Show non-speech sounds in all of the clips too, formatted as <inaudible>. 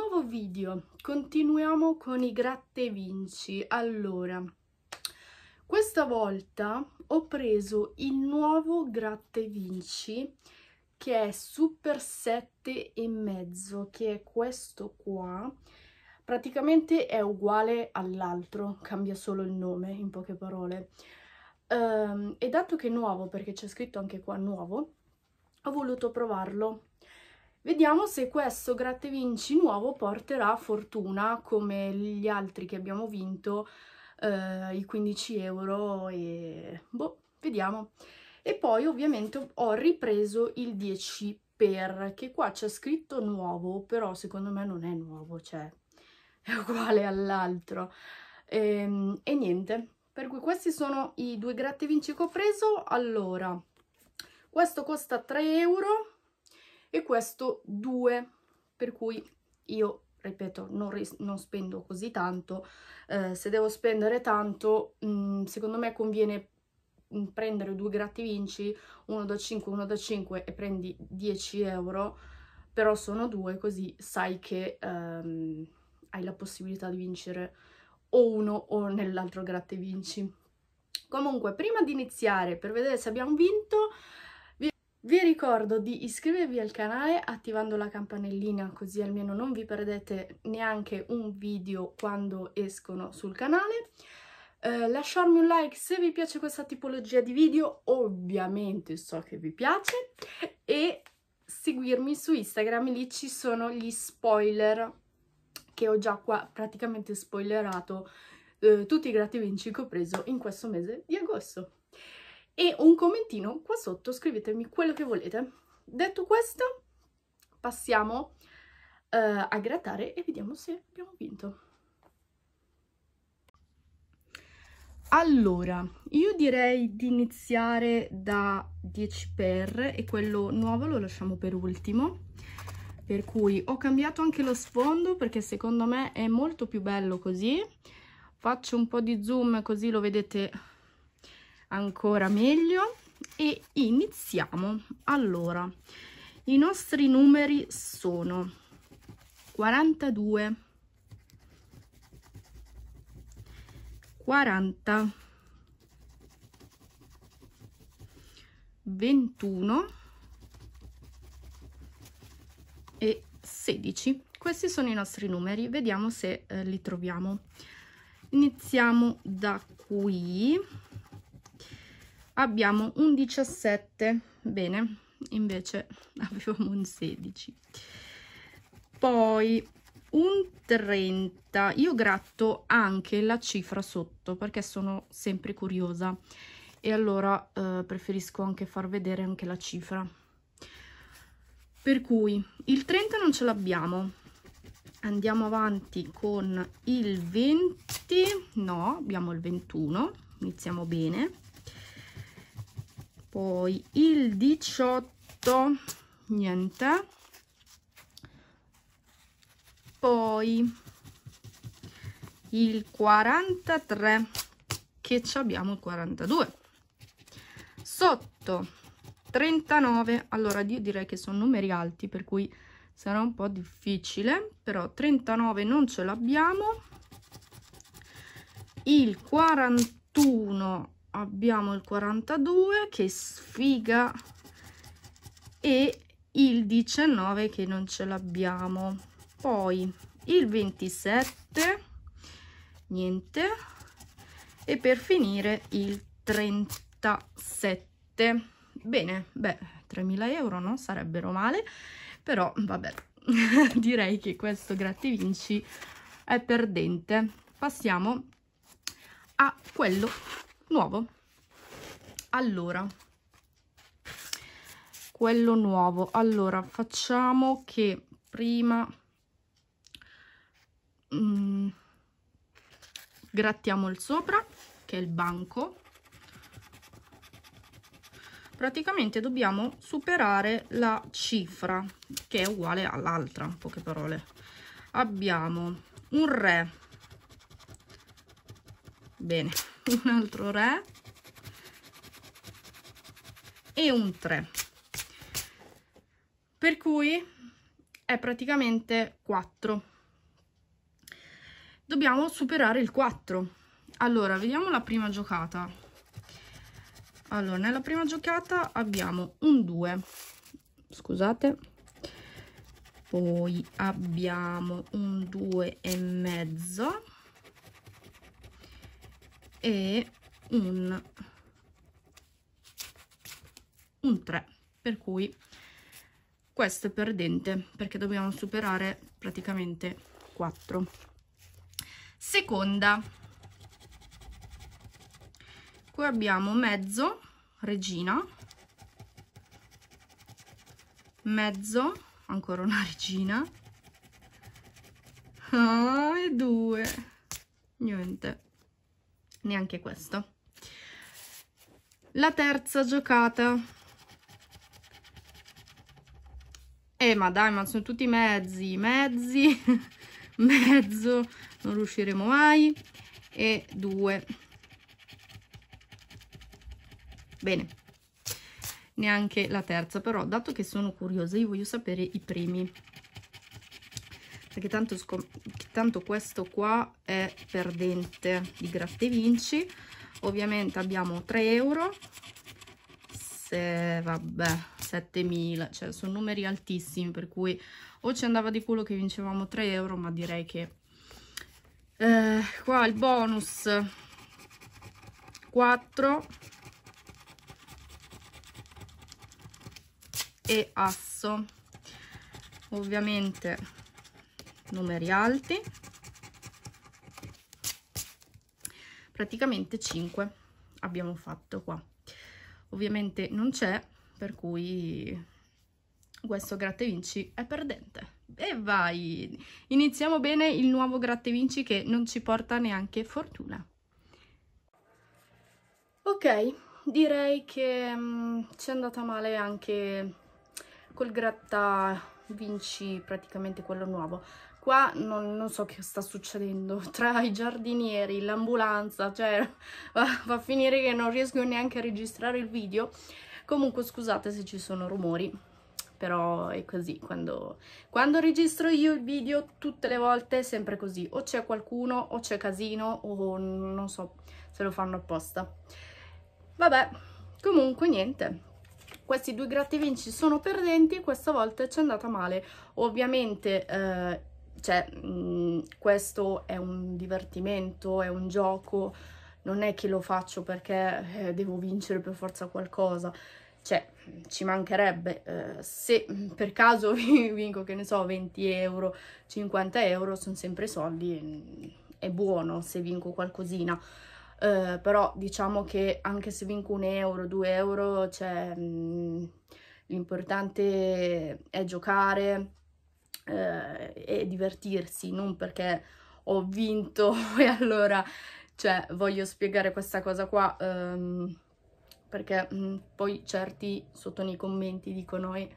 nuovo video, continuiamo con i gratte vinci. Allora, questa volta ho preso il nuovo gratte vinci che è super 7 e mezzo, che è questo qua. Praticamente è uguale all'altro, cambia solo il nome, in poche parole. Um, e dato che è nuovo, perché c'è scritto anche qua nuovo, ho voluto provarlo Vediamo se questo gratte vinci nuovo porterà fortuna come gli altri che abbiamo vinto, eh, i 15 euro e boh, vediamo. E poi ovviamente ho ripreso il 10 per, che qua c'è scritto nuovo, però secondo me non è nuovo, cioè <laughs> è uguale all'altro. E, ehm, e niente, per cui questi sono i due gratte vinci che ho preso. Allora, questo costa 3 euro e questo 2 per cui io ripeto non, non spendo così tanto. Eh, se devo spendere tanto mh, mm, secondo me conviene mm, prendere due gratti vinci uno da 5 uno da 5 e prendi 10 euro. Però sono due così sai che ehm, hai la possibilità di vincere o uno o nell'altro gratte vinci. Comunque prima di iniziare per vedere se abbiamo vinto vi ricordo di iscrivervi al canale attivando la campanellina così almeno non vi perdete neanche un video quando escono sul canale. Eh, lasciarmi un like se vi piace questa tipologia di video, ovviamente so che vi piace, e seguirmi su Instagram, lì ci sono gli spoiler che ho già qua praticamente spoilerato eh, tutti i gratta vinci che ho preso in questo mese di agosto e un commentino qua sotto, scrivetemi quello che volete. Detto questo, passiamo uh, a grattare e vediamo se abbiamo vinto. Allora, io direi di iniziare da 10 per e quello nuovo lo lasciamo per ultimo. Per cui ho cambiato anche lo sfondo perché secondo me è molto più bello così. Faccio un po' di zoom così lo vedete ancora meglio. E iniziamo. Allora i nostri numeri sono 42 40 21 e 16 questi sono i nostri numeri vediamo se eh, li troviamo. Iniziamo da qui abbiamo un 17 bene invece <laughs> avevamo un 16 poi un 30 io gratto anche la cifra sotto perché sono sempre curiosa. E allora eh, preferisco anche far vedere anche la cifra. Per cui il 30 non ce l'abbiamo. Andiamo avanti con il 20 no abbiamo il 21 iniziamo bene poi il 18 niente. Poi il 43 che abbiamo il 42 sotto 39 allora io direi che sono numeri alti per cui sarà un po' difficile però 39 non ce l'abbiamo. Il 41 abbiamo il 42 che sfiga e il 19 che non ce l'abbiamo. Poi il 27 niente. E per finire il 37 bene beh 3000 euro non sarebbero male però vabbè <laughs> direi che questo gratta vinci è perdente. Passiamo a quello nuovo. Allora quello nuovo. Allora facciamo che prima mm, grattiamo il sopra che è il banco. Praticamente dobbiamo superare la cifra che è uguale all'altra in poche parole. Abbiamo un re. Bene un altro re e un 3 per cui è praticamente 4 dobbiamo superare il 4 allora vediamo la prima giocata. Allora nella prima giocata abbiamo un 2 scusate. Poi abbiamo un 2 e mezzo e un un 3 per cui questo è perdente perché dobbiamo superare praticamente 4 seconda. Qui abbiamo mezzo regina. Mezzo ancora una regina. Ah, e due. Niente neanche questo. La terza giocata. Eh ma dai ma sono tutti mezzi mezzi <laughs> mezzo. Non riusciremo mai. E due. Bene. Neanche la terza però dato che sono curiosa io voglio sapere i primi perché tanto, tanto questo qua è perdente di gratte vinci. Ovviamente abbiamo 3 euro. Se vabbè 7000 cioè sono numeri altissimi per cui o ci andava di culo che vincevamo 3 euro ma direi che eh, qua il bonus. 4 e asso. Ovviamente numeri alti. Praticamente 5 abbiamo fatto qua. Ovviamente non c'è per cui questo gratta e vinci è perdente. E vai! Iniziamo bene il nuovo gratta e vinci che non ci porta neanche fortuna. Ok direi che um, ci è andata male anche col gratta vinci praticamente quello nuovo qua non, non, so che sta succedendo <laughs> tra i giardinieri, l'ambulanza, cioè <laughs> va, va, a finire che non riesco neanche a registrare il video. Comunque scusate se ci sono rumori, però è così, quando, quando registro io il video tutte le volte è sempre così, o c'è qualcuno, o c'è casino, o non so se lo fanno apposta. Vabbè, comunque niente, questi due gratta vinci sono perdenti questa volta ci è andata male ovviamente eh, cioè, mh, mm, questo è un divertimento, è un gioco, non è che lo faccio perché eh, devo vincere per forza qualcosa, cioè, ci mancherebbe, eh, se per caso <laughs> vinco, che ne so, 20 euro, 50 euro, sono sempre soldi, è buono se vinco qualcosina, eh, però diciamo che anche se vinco un euro, due euro, cioè, mm, l'importante è giocare, eh, e divertirsi, non perché ho vinto <laughs> e allora, cioè, voglio spiegare questa cosa qua, um, perché um, poi certi sotto nei commenti dicono, eh,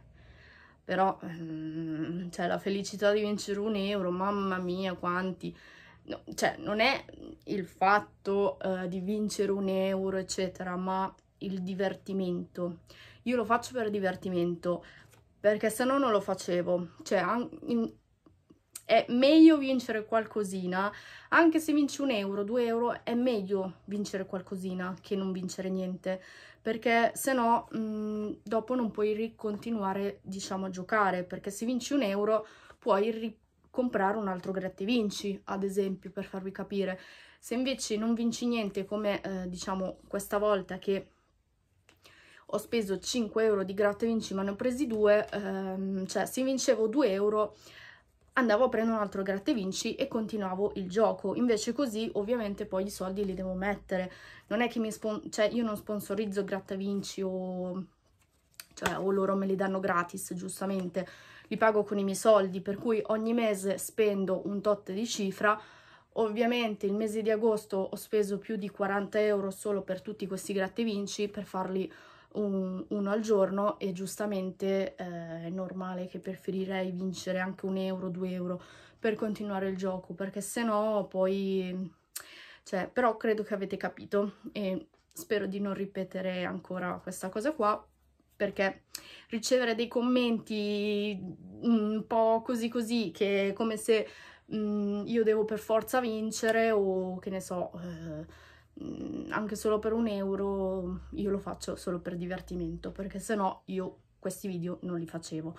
però, um, cioè, la felicità di vincere un euro, mamma mia, quanti... No, cioè, non è il fatto uh, di vincere un euro, eccetera, ma il divertimento. Io lo faccio per divertimento, perché se no non lo facevo. Cioè, è meglio vincere qualcosina, anche se vinci un euro, due euro, è meglio vincere qualcosina che non vincere niente, perché se no mh, dopo non puoi ricontinuare, diciamo, a giocare, perché se vinci un euro puoi comprare un altro gratta vinci, ad esempio, per farvi capire. Se invece non vinci niente, come eh, diciamo questa volta che ho speso 5 euro di gratta vinci ma ne ho presi due, ehm, cioè se vincevo 2 euro andavo a prendere un altro gratta vinci e continuavo il gioco, invece così ovviamente poi i soldi li devo mettere, non è che mi cioè io non sponsorizzo gratta vinci o, cioè, o loro me li danno gratis giustamente, li pago con i miei soldi, per cui ogni mese spendo un tot di cifra, Ovviamente il mese di agosto ho speso più di 40 euro solo per tutti questi gratta e vinci per farli un, uno al giorno e giustamente eh, è normale che preferirei vincere anche un euro, due euro per continuare il gioco perché se no poi cioè però credo che avete capito e spero di non ripetere ancora questa cosa qua perché ricevere dei commenti un po' così così, che è come se mh, mm, io devo per forza vincere o che ne so, eh, anche solo per un euro, io lo faccio solo per divertimento, perché se no io questi video non li facevo.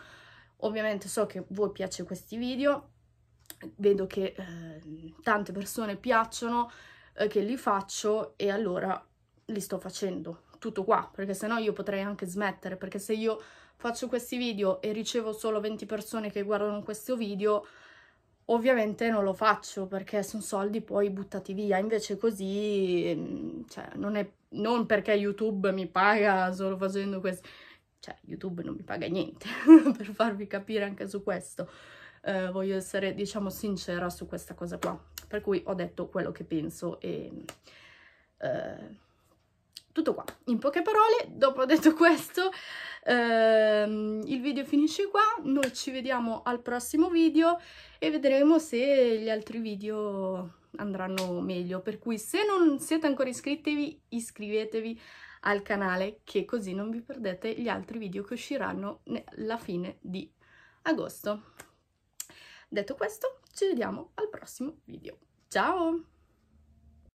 Ovviamente so che voi piace questi video, vedo che eh, tante persone piacciono, eh, che li faccio e allora li sto facendo tutto qua, perché se no io potrei anche smettere, perché se io faccio questi video e ricevo solo 20 persone che guardano questo video, ovviamente non lo faccio perché sono soldi poi buttati via, invece così, ehm, cioè, non è non perché YouTube mi paga solo facendo questo, cioè YouTube non mi paga niente, <laughs> per farvi capire anche su questo, eh, voglio essere, diciamo, sincera su questa cosa qua, per cui ho detto quello che penso e... Eh, tutto qua. In poche parole, dopo <laughs> detto questo, ehm, il video finisce qua, noi ci vediamo al prossimo video e vedremo se gli altri video andranno meglio, per cui se non siete ancora iscritti iscrivetevi al canale che così non vi perdete gli altri video che usciranno alla fine di agosto. Detto questo, ci vediamo al prossimo video. Ciao!